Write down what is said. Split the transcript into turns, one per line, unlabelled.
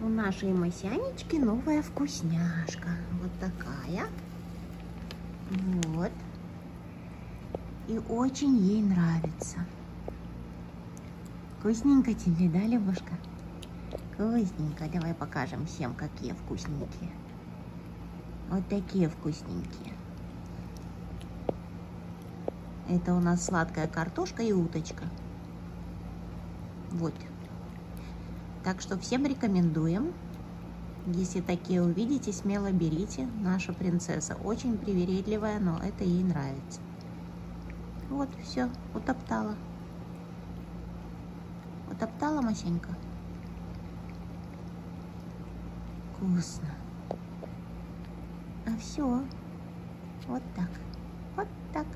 У нашей Масянечки новая вкусняшка. Вот такая. Вот. И очень ей нравится. Вкусненько тебе, да, Любушка? Вкусненько. Давай покажем всем, какие вкусненькие. Вот такие вкусненькие. Это у нас сладкая картошка и уточка. Вот. Так что всем рекомендуем. Если такие увидите, смело берите. Наша принцесса очень привередливая, но это ей нравится. Вот, все, утоптала. Утоптала, Масенька? Вкусно. А все. Вот так. Вот так.